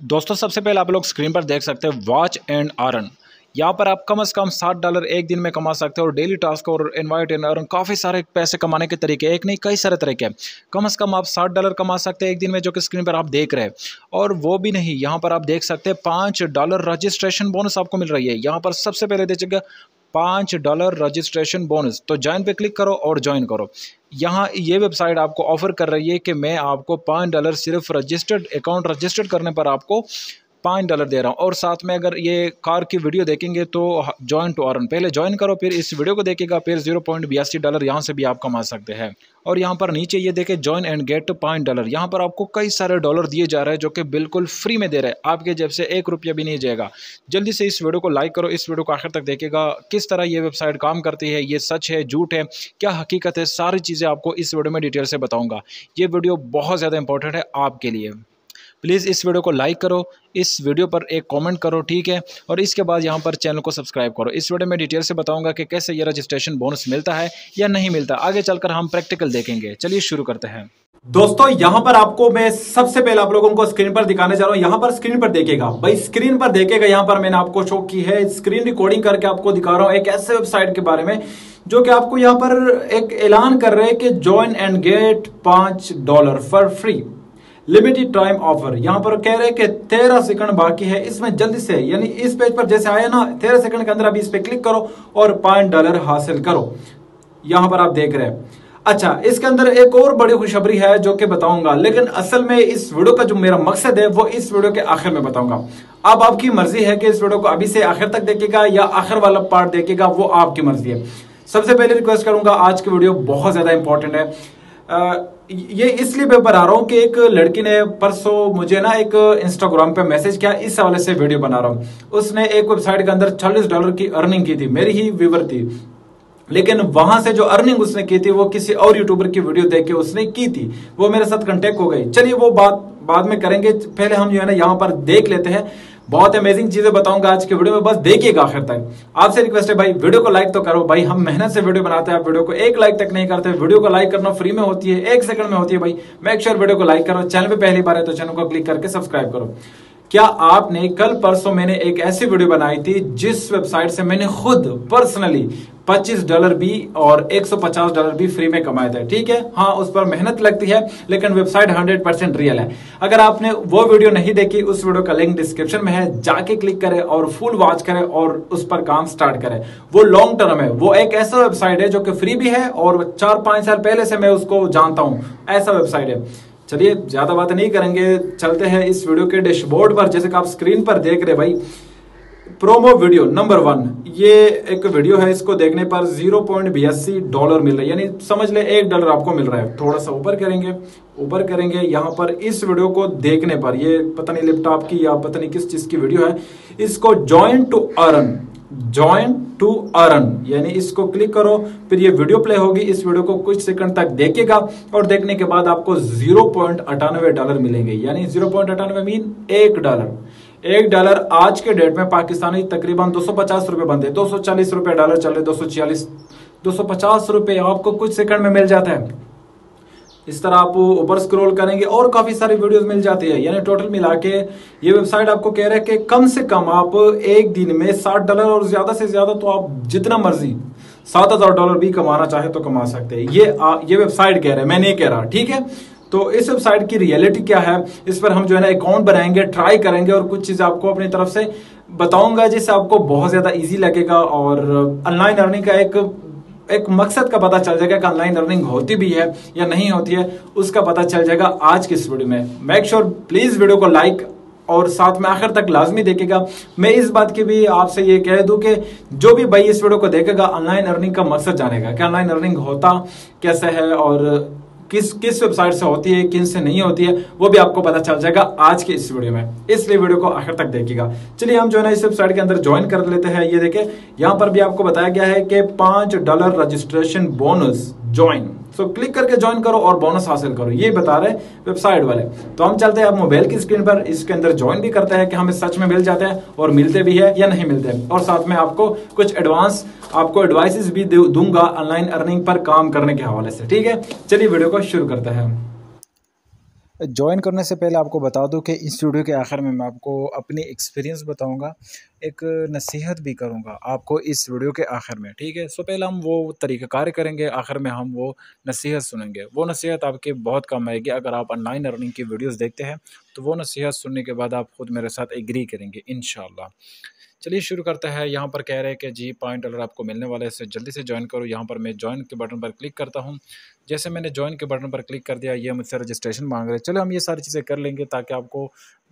दोस्तों, सबसे पहले आप लोग स्क्रीन पर देख सकते हैं वॉच एंड अर्न यहाँ पर आप कम से कम सात डॉलर एक दिन में कमा सकते हो और डेली टास्क और इनवाइट एंड अर्न काफ़ी सारे पैसे कमाने के तरीके एक नहीं, कई सारे तरीके हैं। कम से कम आप सात डॉलर कमा सकते हैं एक दिन में, जो कि स्क्रीन पर आप देख रहे हैं। और वो भी नहीं, यहाँ पर आप देख सकते हैं, पाँच डॉलर रजिस्ट्रेशन बोनस आपको मिल रही है। यहाँ पर सबसे पहले देखिएगा पाँच डॉलर रजिस्ट्रेशन बोनस। तो ज्वाइन पे क्लिक करो और ज्वाइन करो। यहाँ ये वेबसाइट आपको ऑफ़र कर रही है कि मैं आपको पाँच डॉलर सिर्फ़ रजिस्टर्ड, अकाउंट रजिस्टर्ड करने पर आपको पाँच डॉलर दे रहा हूँ। और साथ में अगर ये कार की वीडियो देखेंगे तो ज्वाइन टू अर्न पहले ज्वाइन करो, फिर इस वीडियो को देखेगा, फिर ज़ीरो पॉइंट बयासी डॉलर यहाँ से भी आप कमा सकते हैं। और यहाँ पर नीचे ये देखें ज्वाइन एंड गेट पाँच डॉलर। यहाँ पर आपको कई सारे डॉलर दिए जा रहे हैं जो कि बिल्कुल फ्री में दे रहे हैं। आपके जेब से एक रुपया भी नहीं जाएगा। जल्दी से इस वीडियो को लाइक करो, इस वीडियो को आखिर तक देखेगा। किस तरह ये वेबसाइट काम करती है, ये सच है, झूठ है, क्या हकीकत है, सारी चीज़ें आपको इस वीडियो में डिटेल से बताऊँगा। ये वीडियो बहुत ज़्यादा इंपॉर्टेंट है आपके लिए। प्लीज़ इस वीडियो को लाइक करो, इस वीडियो पर एक कमेंट करो, ठीक है? और इसके बाद यहाँ पर चैनल को सब्सक्राइब करो। इस वीडियो में डिटेल से बताऊँगा कि कैसे ये रजिस्ट्रेशन बोनस मिलता है या नहीं मिलता। आगे चलकर हम प्रैक्टिकल देखेंगे। चलिए शुरू करते हैं। दोस्तों, यहाँ पर आपको मैं सबसे पहले आप लोगों को स्क्रीन पर दिखाने जा रहा हूँ। यहाँ पर स्क्रीन पर देखेगा भाई, स्क्रीन पर देखेगा यहाँ पर मैंने आपको शो की है। स्क्रीन रिकॉर्डिंग करके आपको दिखा रहा हूँ एक ऐसे वेबसाइट के बारे में, जो कि आपको यहाँ पर एक ऐलान कर रहे हैं कि ज्वाइन एंड गेट पाँच dollar for free limited time offer. यहाँ पर कह रहे हैं कि तेरह सेकंड बाकी है। इसमें जल्दी से, यानी इस पेज पर जैसे आया ना, तेरह सेकंड के अंदर अभी इस पे क्लिक करो और पाँच डॉलर हासिल करो। यहाँ पर आप देख रहे हैं। अच्छा इसके अंदर एक और बड़ी खुशखबरी है जो कि बताऊँगा, लेकिन असल में इस वीडियो का जो मेरा मकसद है, वो इस वीडियो के आखिर में बताऊँगा। अब आपकी मर्ज़ी है कि इस वीडियो को अभी से आखिर तक देखेगा या आखिर वाला पार्ट देखेगा, वो आपकी मर्ज़ी है। सबसे पहले रिक्वेस्ट करूँगा, आज की वीडियो बहुत ज़्यादा इंपॉर्टेंट है। ये इसलिए मैं बना रहा हूँ कि एक लड़की ने परसों मुझे ना एक इंस्टाग्राम पे मैसेज किया, इस हवाले से वीडियो बना रहा हूँ। उसने एक वेबसाइट के अंदर चालीस डॉलर की अर्निंग की थी, मेरी ही व्यूवर थी। लेकिन वहाँ से जो अर्निंग उसने की थी, वो किसी और यूट्यूबर की वीडियो देख के उसने की थी। वो मेरे साथ कंटेक्ट हो गई। चलिए वो बात, बाद में करेंगे। पहले हम जो है ना यहाँ पर देख लेते हैं। बहुत अमेजिंग चीज़ें बताऊँगा आज के वीडियो में, बस देखिएगा आखिर तक। आपसे रिक्वेस्ट है, भाई वीडियो को लाइक तो करो। भाई, हम मेहनत से वीडियो बनाते हैं, आप वीडियो को एक लाइक तक नहीं करते। वीडियो को लाइक करना फ्री में होती है, एक सेकंड में होती है, भाई। मेक श्योर वीडियो को लाइक करो। चैनल पर पहली बार है तो चैनल को क्लिक करके सब्सक्राइब करो। क्या आपने कल परसों मैंने एक ऐसी वीडियो बनाई थी जिस वेबसाइट से मैंने खुद पर्सनली 25 डॉलर भी और 150 डॉलर भी फ्री में कमाए थे, ठीक है? हाँ उस पर मेहनत लगती है, लेकिन वेबसाइट 100 परसेंट रियल है। अगर आपने वो वीडियो नहीं देखी, उस वीडियो का लिंक डिस्क्रिप्शन में है, जाके क्लिक करें और फुल वॉच करें और उस पर काम स्टार्ट करें। वो लॉन्ग टर्म है। वो एक ऐसा वेबसाइट है जो कि फ्री भी है और चार पाँच साल पहले से मैं उसको जानता हूँ। ऐसा वेबसाइट है। चलिए, ज़्यादा बात नहीं करेंगे, चलते हैं इस वीडियो के डैशबोर्ड पर, जैसे कि आप स्क्रीन पर देख रहे भाई। प्रोमो वीडियो नंबर वन ये एक वीडियो है, इसको देखने पर ज़ीरो पॉइंट बयासी डॉलर मिल रहा है। यानी समझ ले, एक डॉलर आपको मिल रहा है। थोड़ा सा ऊपर करेंगे ऊपर करेंगे, यहाँ पर इस वीडियो को देखने पर, ये पता नहीं लैपटॉप की या पता नहीं किस चीज़ की वीडियो है, इसको join to earn join to earn यानी इसको क्लिक करो, फिर ये वीडियो प्ले होगी, इस वीडियो को कुछ सेकंड तक देखेगा, और देखने के बाद आपको ज़ीरो पॉइंट अठानवे डॉलर मिलेंगे। यानी ज़ीरो पॉइंट अठानवे मीन एक डॉलर एक डॉलर आज के डेट में पाकिस्तानी तकरीबन दो सौ पचास रुपए बनते दो सौ चालीस रुपए डॉलर चल रहे दो सौ छियालीस, दो सौ पचास रुपए आपको कुछ सेकंड में मिल जाता है। इस तरह आप ऊपर स्क्रॉल करेंगे और काफ़ी सारी वीडियोस मिल जाती है। यानी टोटल मिला के ये वेबसाइट आपको कह रहा है कि कम से कम आप एक दिन में साठ डॉलर और ज़्यादा से ज़्यादा तो आप जितना मर्ज़ी सात हज़ार डॉलर भी कमाना चाहे तो कमा सकते हैं। ये आ, ये वेबसाइट कह रहे हैं मैं नहीं कह रहा ठीक है? तो इस वेबसाइट की रियलिटी क्या है? इस पर हम जो है ना अकाउंट बनाएँगे ट्राई करेंगे और कुछ चीज़ आपको अपनी तरफ़ से बताऊँगा जिससे आपको बहुत ज़्यादा इजी लगेगा और ऑनलाइन अर्निंग का एक एक मकसद का पता चल जाएगा कि ऑनलाइन लर्निंग होती भी है या नहीं होती है, उसका पता चल जाएगा आज की इस वीडियो में। मेक श्योर प्लीज़ वीडियो को लाइक और साथ में आखिर तक लाजमी देखेगा मैं इस बात की भी आपसे ये कह दूँ कि जो भी भाई इस वीडियो को देखेगा ऑनलाइन अर्निंग का मकसद जानेगा कि ऑनलाइन अर्निंग होता कैसे है और किस किस वेबसाइट से होती है, किन से नहीं होती है, वो भी आपको पता चल जाएगा आज के इस वीडियो में। इसलिए वीडियो को आखिर तक देखिएगा। चलिए, हम जो है ना, इस वेबसाइट के अंदर ज्वाइन कर लेते हैं। ये देखे यहाँ पर भी आपको बताया गया है कि पाँच dollar registration bonus join. So click करके ज्वाइन करो और बोनस हासिल करो। ये बता रहे वेबसाइट वाले। तो हम चलते हैं अब मोबाइल की स्क्रीन पर। इसके अंदर ज्वाइन भी करते हैं कि हमें सच में मिल जाते हैं और मिलते भी है या नहीं मिलते और साथ में आपको कुछ एडवांस आपको एडवाइसिस भी दूँगा ऑनलाइन अर्निंग पर काम करने के हवाले से। ठीक है? चलिए वीडियो को शुरू करते हैं। जॉइन करने से पहले आपको बता दूँ कि इस वीडियो के आखिर में मैं आपको अपनी एक्सपीरियंस बताऊँगा, एक नसीहत भी करूँगा आपको इस वीडियो के आखिर में, ठीक है? सो पहले हम वो तरीका कार्य करेंगे, आखिर में हम वो नसीहत सुनेंगे। वो नसीहत आपके बहुत कम आएगी, अगर आप ऑनलाइन अर्निंग की वीडियोज़ देखते हैं तो वो नसीहत सुनने के बाद आप ख़ुद मेरे साथ एग्री करेंगे इन चलिए शुरू करते हैं। यहाँ पर कह रहे हैं कि जी पॉइंट डॉलर आपको मिलने वाले से जल्दी से ज्वाइन करो। यहाँ पर मैं ज्वाइन के बटन पर क्लिक करता हूँ। जैसे मैंने ज्वाइन के बटन पर क्लिक कर दिया ये मुझसे रजिस्ट्रेशन मांग रहे हैं। चलो हम ये सारी चीज़ें कर लेंगे ताकि आपको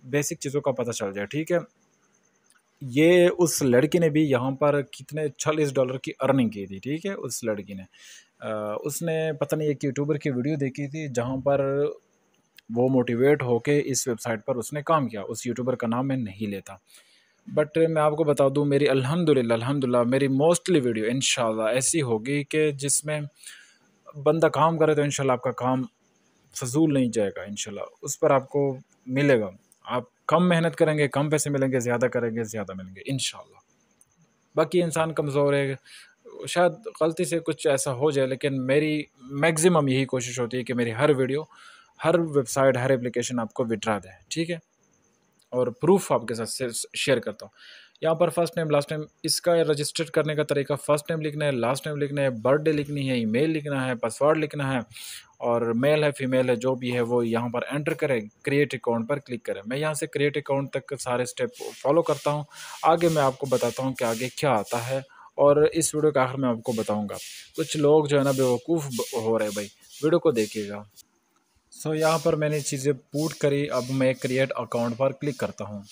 बेसिक चीज़ों का पता चल जाए ठीक है? ये उस लड़की ने भी यहाँ पर कितने चालीस डॉलर की अर्निंग की थी ठीक है? उस लड़की ने। आ, उसने पता नहीं एक यूट्यूबर की वीडियो देखी थी जहाँ पर वो मोटिवेट होके इस वेबसाइट पर उसने काम किया। उस यूट्यूबर का नाम मैं नहीं लेता। बट मैं आपको बता दूँ, मेरी अल्हम्दुलिल्लाह अल्हम्दुलिल्लाह, मेरी मोस्टली वीडियो इन ऐसी होगी कि जिसमें बंदा काम करे तो इन आपका काम फजूल नहीं जाएगा इन उस पर आपको मिलेगा। आप कम मेहनत करेंगे, कम पैसे मिलेंगे, ज़्यादा करेंगे, ज़्यादा मिलेंगे इन बाकी इंसान कमज़ोर है, शायद गलती से कुछ ऐसा हो जाए, लेकिन मेरी मैक्सिमम यही कोशिश होती है कि मेरी हर वीडियो, हर वेबसाइट, हर एप्लीकेशन आपको विड्रा दे, ठीक है? और प्रूफ आपके साथ शेयर करता हूँ। यहाँ पर फ़र्स्ट नेम लास्ट नेम इसका रजिस्टर करने का तरीका फ़र्स्ट नेम लिखना है लास्ट नेम लिखना है बर्थडे लिखनी है ईमेल लिखना है पासवर्ड लिखना है और मेल है फीमेल है, जो भी है, वो यहाँ पर एंटर करें क्रिएट अकाउंट पर क्लिक करें। मैं यहाँ से क्रिएट अकाउंट तक सारे स्टेप फॉलो करता हूँ। आगे मैं आपको बताता हूँ कि आगे क्या आता है और इस वीडियो के आखिर में आपको बताऊँगा। कुछ लोग जो है ना बेवकूफ़ हो रहे भाई वीडियो को देखिएगा। सो so, यहाँ पर मैंने चीज़ें पूट करी। अब मैं क्रिएट अकाउंट पर क्लिक करता हूँ।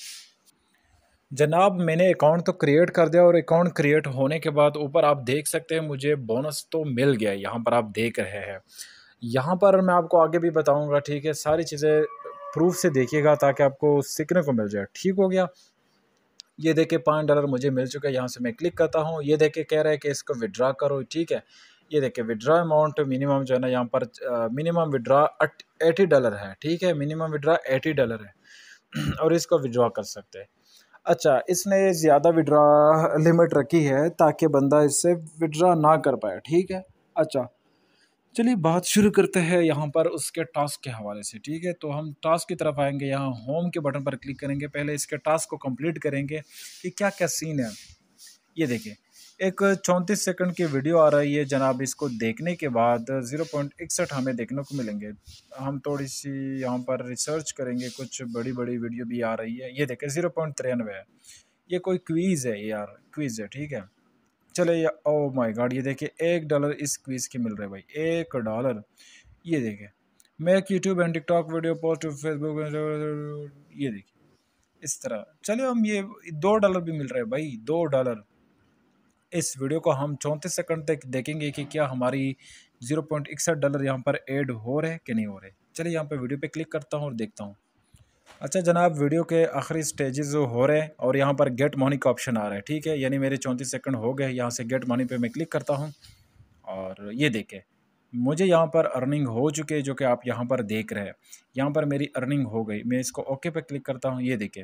जनाब मैंने अकाउंट तो क्रिएट कर दिया और अकाउंट क्रिएट होने के बाद ऊपर आप देख सकते हैं मुझे बोनस तो मिल गया। यहाँ पर आप देख रहे हैं। यहाँ पर मैं आपको आगे भी बताऊँगा ठीक है? सारी चीज़ें प्रूफ से देखिएगा ताकि आपको सीखने को मिल जाए। ठीक हो गया? ये देखे पाँच डॉलर मुझे मिल चुका है। यहाँ से मैं क्लिक करता हूँ। ये देखे कह रहा है कि इसको विड्रा करो ठीक है? ये देखिए विड्रा अमाउंट मिनिमम जो है ना, यहाँ पर मिनिमम विड्रा एटी डॉलर है, ठीक है? मिनिमम विड्रा एटी डॉलर है। और इसको विड्रा कर सकते हैं। अच्छा इसने ज़्यादा विड्रा लिमिट रखी है ताकि बंदा इससे विड्रा ना कर पाए, ठीक है? अच्छा चलिए बात शुरू करते हैं यहाँ पर उसके टास्क के हवाले से, ठीक है? तो हम टास्क की तरफ़ आएँगे, यहाँ होम के बटन पर क्लिक करेंगे। पहले इसके टास्क को कंप्लीट करेंगे कि क्या क्या सीन है। ये देखिए एक चौंतीस सेकंड की वीडियो आ रही है जनाब, इसको देखने के बाद ज़ीरो पॉइंट इकसठ हमें देखने को मिलेंगे। हम थोड़ी सी यहाँ पर रिसर्च करेंगे, कुछ बड़ी बड़ी वीडियो भी आ रही है। ये देखें, ज़ीरो पॉइंट तिरानवे है। ये कोई क्वीज़ है यार, क्वीज़ है, ठीक है? चले ये ओ माय गॉड ये देखिए एक डॉलर इस क्वीज़ की मिल रहा है भाई, एक डॉलर। ये देखें make YouTube and TikTok video post Facebook ये देखिए इस तरह। चलो, हम ये दो डॉलर भी मिल रहे हैं भाई, दो डॉलर। इस वीडियो को हम चौंतीस सेकंड तक देखेंगे कि क्या हमारी ज़ीरो पॉइंट इकसठ डॉलर यहाँ पर ऐड हो रहे कि नहीं हो रहे। चलिए यहाँ पर वीडियो पे क्लिक करता हूँ और देखता हूँ। अच्छा जनाब, वीडियो के आखिरी स्टेजेस हो रहे हैं और यहाँ पर गेट मनी का ऑप्शन आ रहा है, ठीक है? यानी मेरे चौंतीस सेकंड हो गए, यहाँ से गेट मनी पे मैं क्लिक करता हूँ। और ये देखें, मुझे यहाँ पर अर्निंग हो चुके हैं जो कि आप यहाँ पर देख रहे हैं। यहाँ पर मेरी अर्निंग हो गई, मैं इसको ओके पे क्लिक करता हूँ, ये देखे।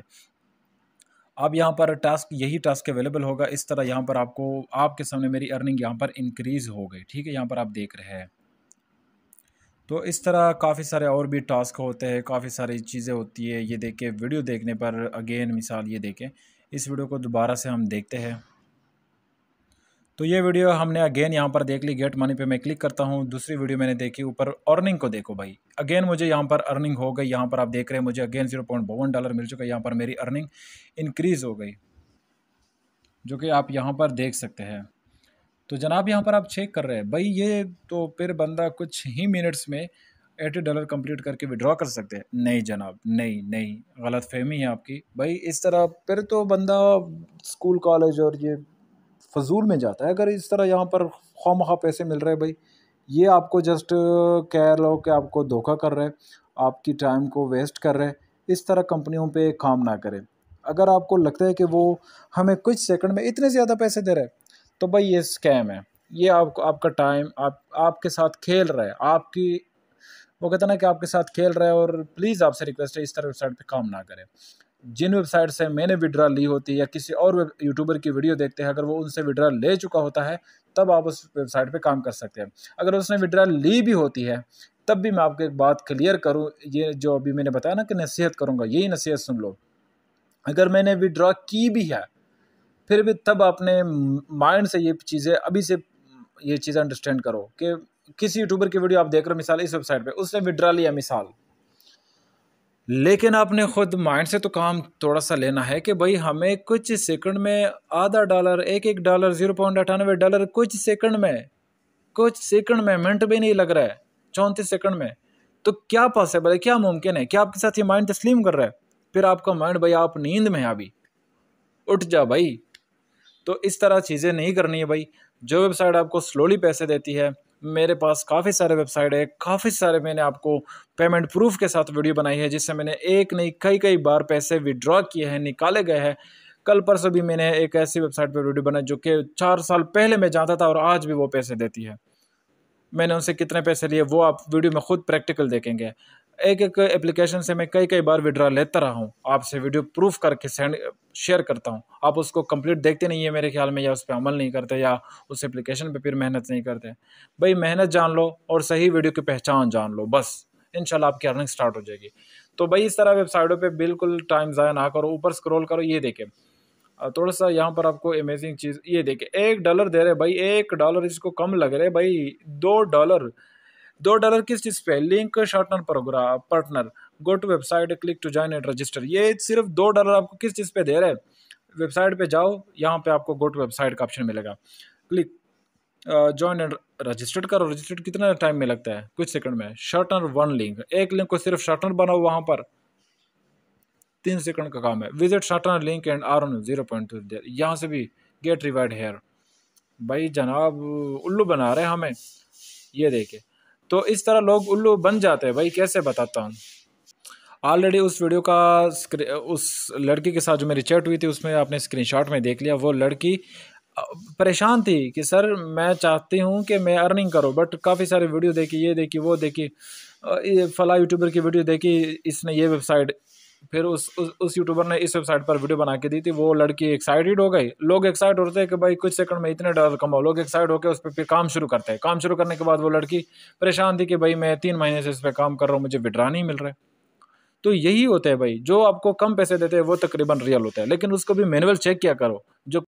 अब यहाँ पर टास्क यही टास्क अवेलेबल होगा। इस तरह यहाँ पर आपको, आपके सामने मेरी अर्निंग यहाँ पर इंक्रीज़ हो गई, ठीक है? यहाँ पर आप देख रहे हैं। तो इस तरह काफ़ी सारे और भी टास्क होते हैं, काफ़ी सारी चीज़ें होती है। ये देखें वीडियो देखने पर अगेन मिसाल ये देखें। इस वीडियो को दोबारा से हम देखते हैं। तो ये वीडियो हमने अगेन यहाँ पर देख ली, गेट मनी पे मैं क्लिक करता हूँ। दूसरी वीडियो मैंने देखी, ऊपर अर्निंग को देखो भाई। अगेन मुझे यहाँ पर अर्निंग हो गई, यहाँ पर आप देख रहे हैं, मुझे अगेन ज़ीरो पॉइंट बावन डॉलर मिल चुका है, यहाँ पर मेरी अर्निंग इंक्रीज़ हो गई, जो कि आप यहाँ पर देख सकते हैं। तो जनाब यहाँ पर आप चेक कर रहे हैं, भाई ये तो फिर बंदा कुछ ही मिनट्स में एटी डॉलर कंप्लीट करके विड्रॉ कर सकते हैं। नहीं जनाब, नहीं नहीं गलत फहमी है आपकी। भाई इस तरह, फिर तो बंदा स्कूल कॉलेज और ये फजूल में जाता है, अगर इस तरह यहाँ पर खा पैसे मिल रहे हैं भाई। ये आपको जस्ट कह लो कि आपको धोखा कर रहे हैं, आपकी टाइम को वेस्ट कर रहे हैं। इस तरह कंपनियों पे काम ना करें। अगर आपको लगता है कि वो हमें कुछ सेकंड में इतने ज़्यादा पैसे दे रहे हैं तो भाई ये स्कैम है। ये आपको आपका टाइम आप, आपके साथ खेल रहा है। आपकी, वो कहते ना कि आपके साथ खेल रहा है और प्लीज़ आपसे रिक्वेस्ट है इस तरह वेबसाइट पे काम ना करें। जिन वेबसाइट से मैंने विड्रा ली होती है या किसी और यूट्यूबर की वीडियो देखते हैं, अगर वो उनसे विड्रा ले चुका होता है, तब आप उस वेबसाइट पे काम कर सकते हैं। अगर उसने विड्रा ली भी होती है, तब भी मैं आपको एक बात क्लियर करूँ, ये जो अभी मैंने बताया ना कि नसीहत करूँगा, यही नसीहत सुन लो। अगर मैंने विड्रॉ की भी है, फिर भी तब अपने माइंड से ये चीज़ें, अभी से ये चीज़ें अंडरस्टैंड करो कि किसी यूट्यूबर की वीडियो आप देख रहे हो, मिसाल इस वेबसाइट पे, उसने विड्रा लिया, मिसाल। लेकिन आपने खुद माइंड से तो काम थोड़ा सा लेना है कि भाई हमें कुछ सेकंड में आधा डॉलर एक एक डॉलर ज़ीरो पॉइंट अठानवे डॉलर कुछ सेकंड में, कुछ सेकंड में मिनट भी नहीं लग रहा है, चौंतीस सेकंड में। तो क्या पॉसिबल है क्या मुमकिन है? क्या आपके साथ ये माइंड तस्लीम कर रहा है? फिर आपका माइंड भाई, आप नींद में है अभी। उठ जा भाई। तो इस तरह चीज़ें नहीं करनी है भाई। जो वेबसाइट आपको स्लोली पैसे देती है मेरे पास काफ़ी सारे वेबसाइट है, काफ़ी सारे मैंने आपको पेमेंट प्रूफ के साथ वीडियो बनाई है, जिससे मैंने एक नहीं कई कई बार पैसे विड्रॉ किए हैं, निकाले गए हैं। कल परसों भी मैंने एक ऐसी वेबसाइट पर वीडियो बनाई जो कि चार साल पहले मैं जाता था और आज भी वो पैसे देती है। मैंने उनसे कितने पैसे लिए, वो आप वीडियो में खुद प्रैक्टिकल देखेंगे। एक एक एप्लीकेशन से मैं कई कई बार विड्रा लेता रहा हूँ। आपसे वीडियो प्रूफ करके सेंड शेयर करता हूँ। आप उसको कंप्लीट देखते नहीं है मेरे ख्याल में, या उस पर अमल नहीं करते, या उस एप्लीकेशन पे फिर मेहनत नहीं करते। भाई, मेहनत जान लो और सही वीडियो की पहचान जान लो, बस। इन आपकी अर्निंग स्टार्ट हो जाएगी। तो भाई, इस तरह वेबसाइटों पर बिल्कुल टाइम ज़ाया ना करो। ऊपर स्क्रोल करो, ये देखे। थोड़ा सा यहाँ पर आपको अमेजिंग चीज़, ये देखे। एक डॉलर दे रहे भाई, एक डॉलर इसको कम लग रहे भाई, दो डॉलर दो डॉलर किस चीज़ पे? Link shortener program partner. Go to website, click to join and register. ये सिर्फ़ दो डॉलर आपको किस चीज़ पे दे रहे हैं? वेबसाइट पे जाओ, यहाँ पे आपको गो टू वेबसाइट का ऑप्शन मिलेगा। क्लिक ज्वाइन एंड रजिस्टर्ड करो। रजिस्टर्ड कितना टाइम में लगता है? कुछ सेकंड में। Shortener one link. एक लिंक को सिर्फ़ शॉर्टनर बनाओ वहाँ पर। तीन सेकंड का काम है। Visit shortener link and earn zero point देर यहाँ से भी गेट रिवाइड हेयर। भाई जनाब, उल्लू बना रहे हमें। ये देखे। तो इस तरह लोग उल्लू बन जाते हैं भाई, कैसे बताता हूँ? ऑलरेडी उस वीडियो का उस लड़की के साथ जो मेरी चैट हुई थी, उसमें आपने स्क्रीनशॉट में देख लिया। वो लड़की परेशान थी कि, सर, मैं चाहती हूँ कि मैं अर्निंग करूँ बट काफ़ी सारी वीडियो देखी, ये देखी, वो देखी फला यूट्यूबर की वीडियो देखी, इसने ये वेबसाइट फिर उस उस, उस यूट्यूबर ने इस वेबसाइट पर वीडियो बना के दी थी वो लड़की एक्साइटेड हो गई। लोग एक्साइट होते हैं कि भाई कुछ सेकंड में इतने डॉलर कमाओ। लोग एक्साइट होकर उस पर फिर काम शुरू करते हैं। काम शुरू करने के बाद वो लड़की परेशान थी कि भाई मैं तीन महीने से इस पर काम कर रहा हूँ मुझे विड्रा नहीं मिल रहा है। तो यही होता है भाई। जो आपको कम पैसे देते हैं वो तकरीबन रियल होता है। लेकिन उसको भी मैनुअल चेक किया करो। जो